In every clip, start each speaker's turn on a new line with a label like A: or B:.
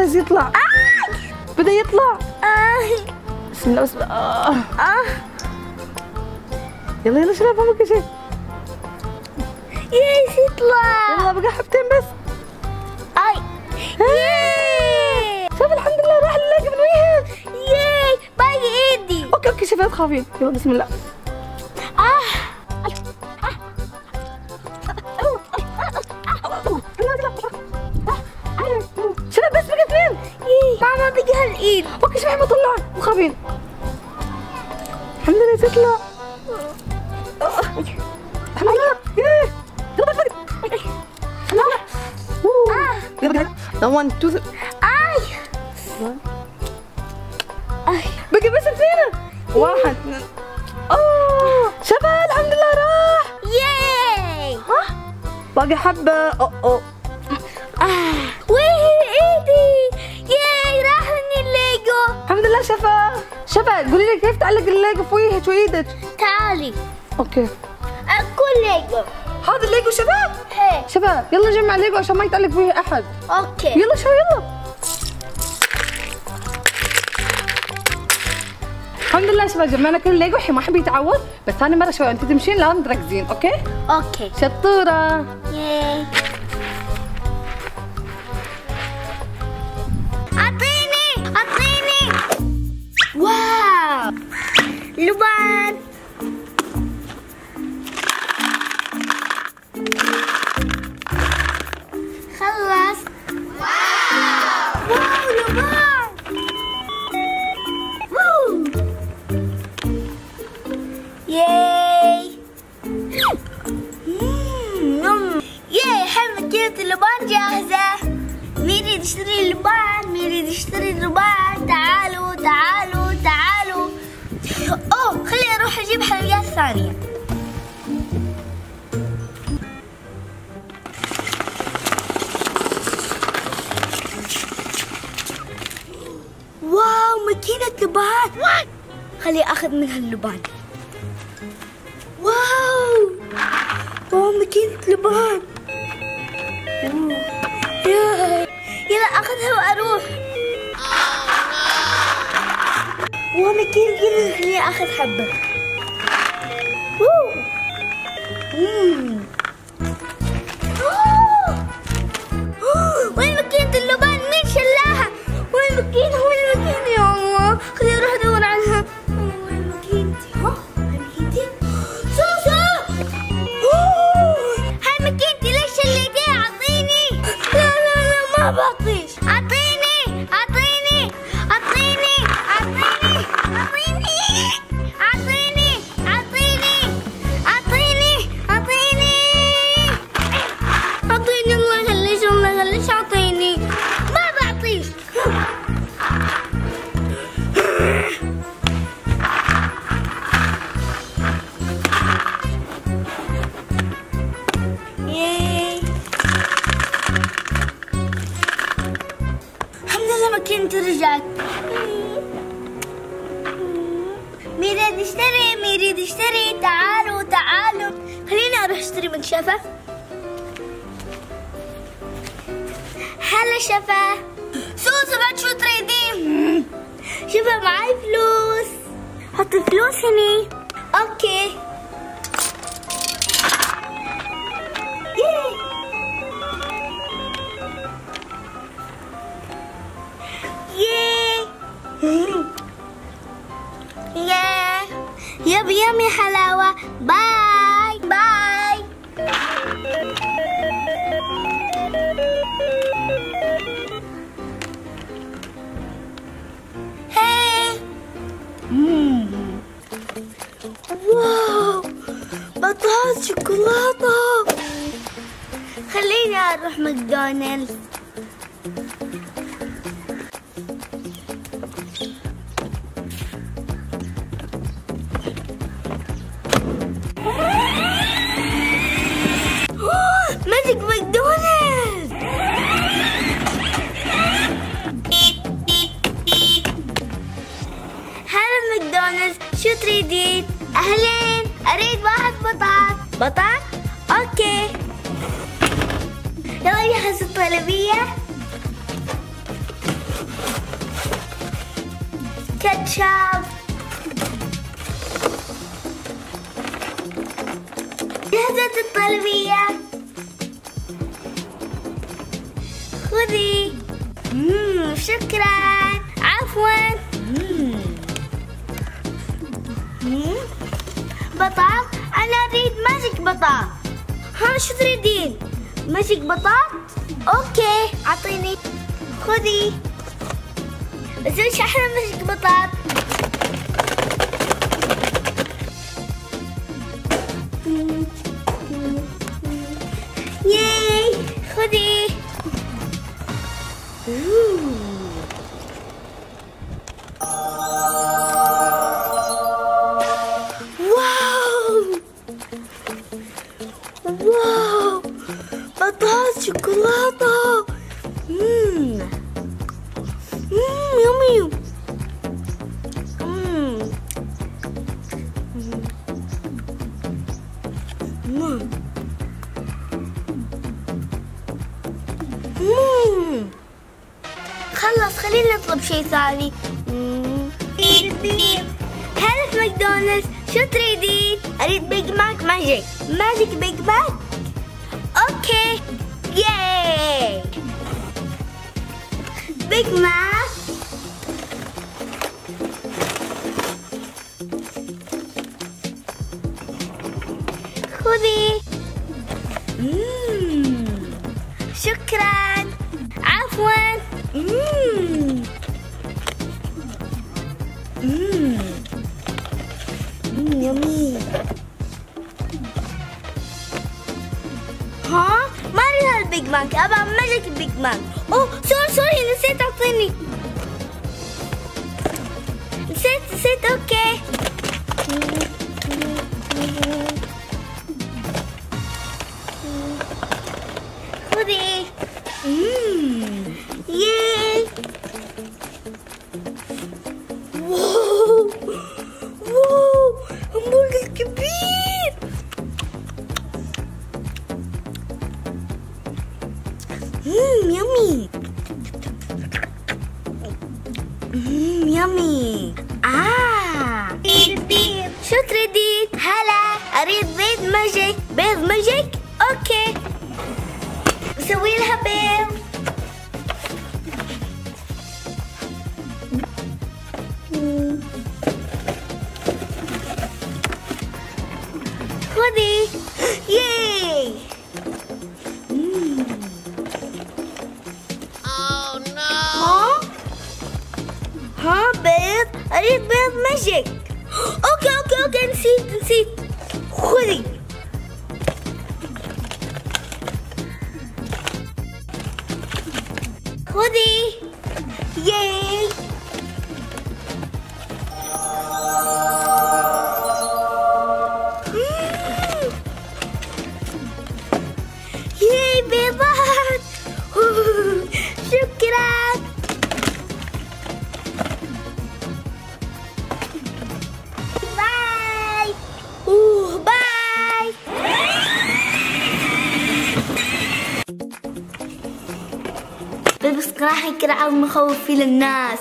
A: عايز يطلع.
B: اي
A: بدأ يطلع.
B: اي
A: بسم الله بسم الله. آه.
B: آه!
A: يلا يلا شباب هم كل شيء
B: يس يطلع.
A: يلا بقى حبتين بس.
B: آي. ياي.
A: شوف الحمد لله راح نلاقي من وين
B: ياي. باقي ايدي
A: أوكي أوكي شباب تخافين يلا بسم الله. بقى 1 2 3
B: آي. آي.
A: بقى بس اثنين واحد. اثنين أوه. شباب الحمد لله راح.
B: yay
A: ها باقي حبة. اوه اوه تعلق الليجو في وجهك وايدك
B: تعالي.
A: okay.
B: أكل ليجو.
A: هذا الليجو شباب؟
B: هي
A: شباب يلا نجمع الليجو عشان ما يتعلق فيه أحد.
B: okay.
A: يلا شو يلا. الحمد لله شباب جمعنا كل الليجو. الحين ما حب يتعود بس ثاني مرة شوي انت تمشين لازم تركزين
B: okay؟ okay. شطورة. yay. لبان. خلص. واو. واو لبان. واو. ياي. يم. ياي حلوة كيلة اللبان جاهزة؟ مين يريد يشتري اللبان مين يريد يشتري اللبان. تعالوا تعالوا. أروح أجيب حلويات ثانية. واو ماكينة لبان. خلي أخذ منها اللبان. واو واو ماكينة لبان. يلا أخذها وأروح. واو ماكينة يلا خليني أخذ حبة. Ooh. يب yummy حلاوة. bye bye. wow بطاطس شوكولاتة. خليني أروح ماكدونالدز. بطاط أوكي. يلا جهز الطلبية كاتشاب جهزت الطلبية خذي. مم شكرا. عفوا. مم. مم. بطاط magic بطاط. ها شو تريدين؟ magic بطاط؟ okay أعطيني. خذي. بس وش أحلى magic بطاط؟ شيء ثاني مم. هلا في ماكدونالدز شو تريدين؟ اريد بيج ماك magic magic بيج ماك okay yay بيج ماك خذي. شكرا عفوا مم. مم. مم، yummy ها ما اريد البيج ماك ابى magic بيج ماك اوه sorry sorry نسيت اعطيني نسيت نسيت okay بيض اريد بيض ماجيك أوكي أوكي أوكي نسيت نسيت خذي راح يقرأ المخوف في للناس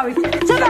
B: sorry. Chết rồi.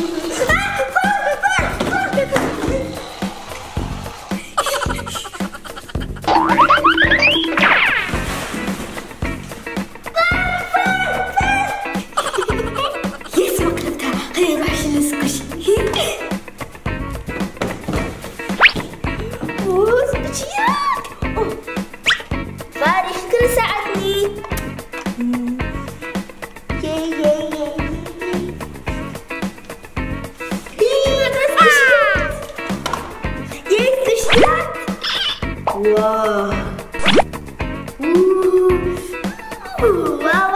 B: Mm-hmm. Ooh, wow.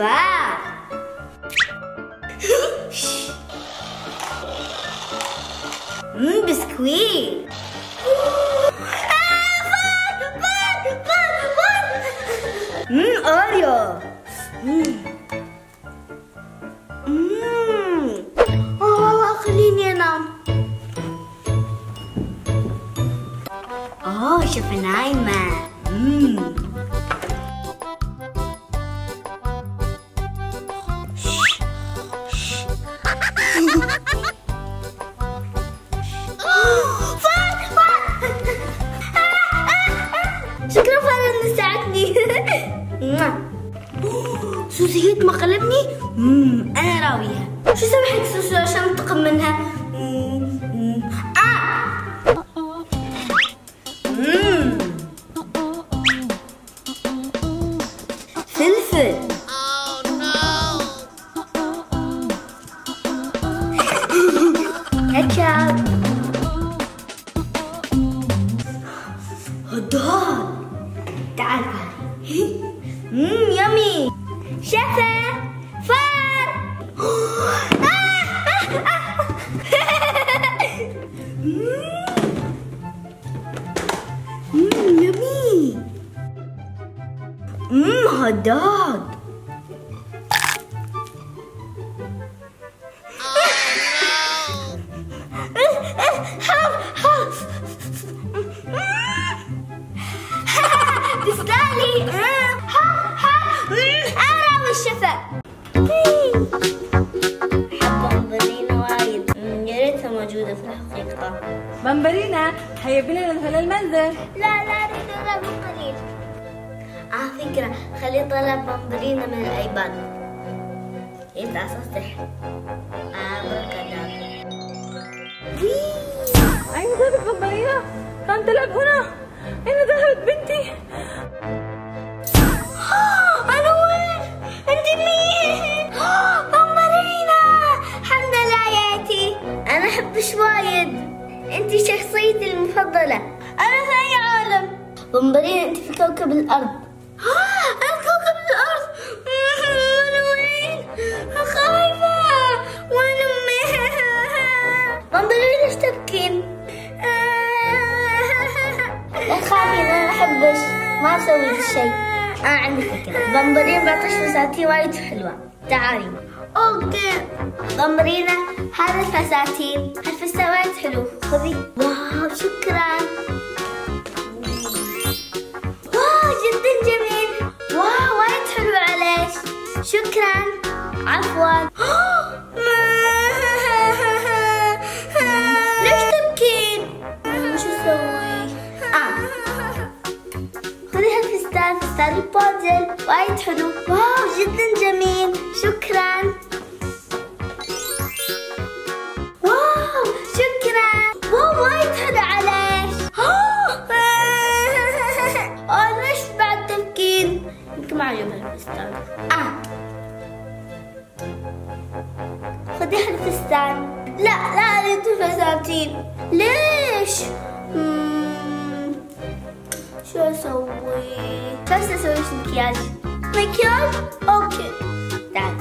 B: far. Mmm, biscuit. Mmm, Oreo. Mmm. شكرا فعلا انه ساعدني نعم. سوسي هي تمقلبني أنا راويها شو سمحك سوسو عشان انتقم منها؟ Roda! من الأيباد يبدأ سطح أبركادابرا
A: أين ذهبت بمبرينا؟ كانت تلعب هنا. أين ذهبت بنتي؟
B: أنا وين؟ أنت مين؟ بمبرينا الحمد لله ياتي أنا أحبش وايد أنت شخصيتي المفضلة. أنا في أي عالم؟ بمبرينا أنت في كوكب الأرض. أحبش ما أسوي شيء. أنا عندي فكرة. بمبرين بعطيش فساتين وايد حلوة. تعالي. okay. بمبرينا هذا الفساتين هالفستان وايد حلو. خذي. wow شكرا. wow جدا جميل. wow وايد حلو عليك. شكرا. عفوا. فستان البودل وايد حلو wow جدا جميل شكرا wow شكرا wow وايد حلو عليك ليش بعد يمكن ما عجبها الفستان آه خذي لا لا اريد الفساتين ليش؟ مكياج؟ مكياج؟ okay تعال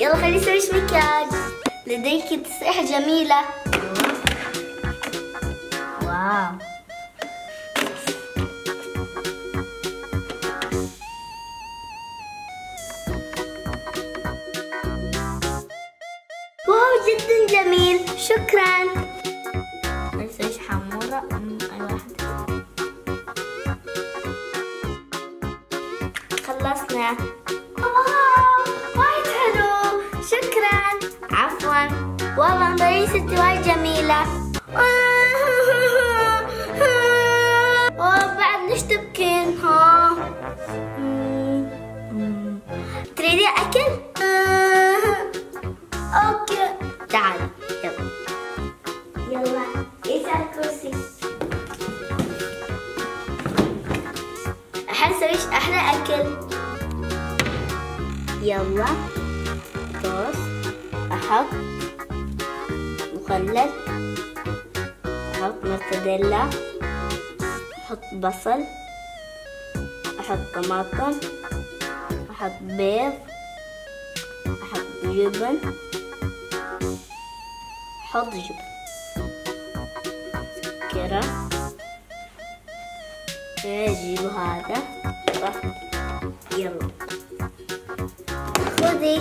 B: يلا خليني أسوي مكياج لديك تصريحة جميلة. واو واو جدا جميل. شكرا. وايد جميلة wow بعد ليش تبكين؟ ها. تريدين أكل؟ okay. تعال يلا. يلا إيش الكرسي الحين نسوي أحلى أكل. يلا. صوص أحط. مخلل. مرتديلا أحط بصل أحط طماطم أحط بيض أحط جبن حط جبن سكرة أجيب هذا يلا. خذي.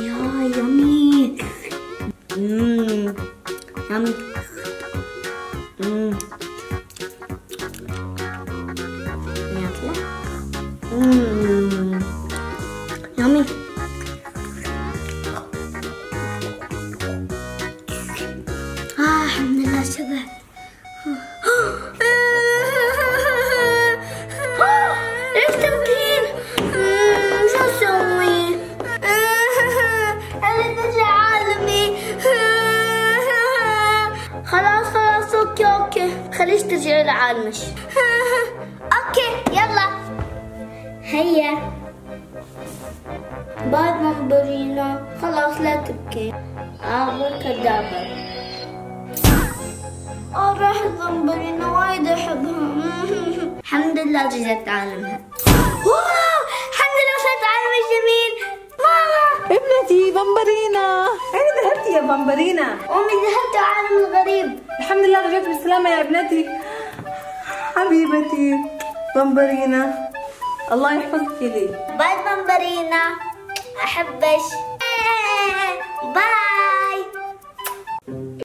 B: يا يمي مم. يمي الحمد لله رجعت عالمها. Wow! الحمد لله وصلت عالم الجميل. ماما
A: ابنتي بمبرينا أين ذهبتي يا بمبرينا؟
B: أمي ذهبت عالم الغريب.
A: الحمد لله رجعت بالسلامة يا ابنتي. حبيبتي بمبرينا الله يحفظك لي
B: bye بمبرينا أحبش.